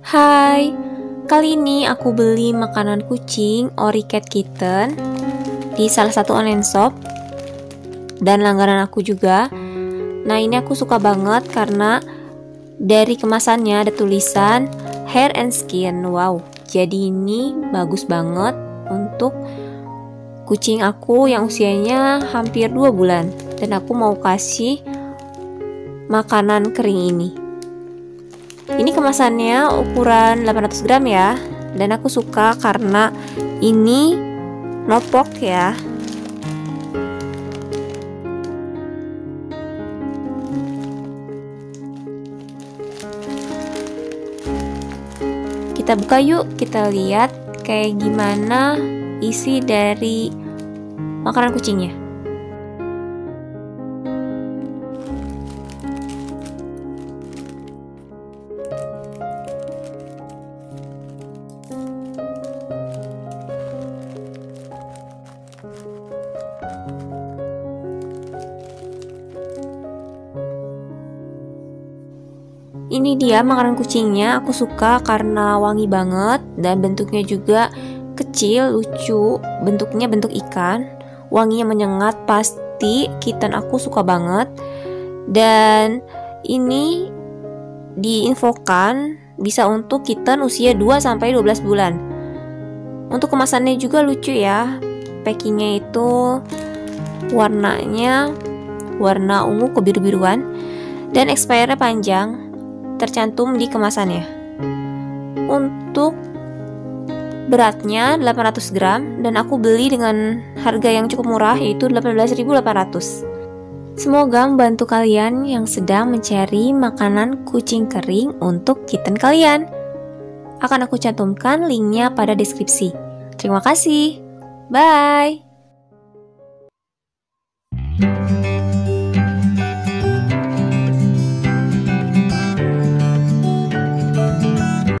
Hai, kali ini aku beli makanan kucing Ori Cat Kitten di salah satu online shop dan langganan aku juga. Nah ini aku suka banget karena dari kemasannya ada tulisan hair and skin. Wow, jadi ini bagus banget untuk kucing aku yang usianya hampir 2 bulan dan aku mau kasih makanan kering ini. Ini kemasannya ukuran 800 gram ya. Dan aku suka karena ini nopok ya. Kita buka yuk, kita lihat kayak gimana isi dari makanan kucingnya Ini dia makanan kucingnya, aku suka karena wangi banget dan bentuknya juga kecil, lucu, bentuknya bentuk ikan, wanginya menyengat, pasti kitten aku suka banget. Dan ini diinfokan bisa untuk kitten usia 2 sampai 12 bulan. Untuk kemasannya juga lucu ya. Packingnya itu warnanya warna ungu kebiru-biruan dan expirednya panjang tercantum di kemasannya. Untuk beratnya 800 gram dan aku beli dengan harga yang cukup murah yaitu 18.800. Semoga membantu kalian yang sedang mencari makanan kucing kering untuk kitten kalian. Akan aku cantumkan linknya pada deskripsi. Terima kasih. Bye.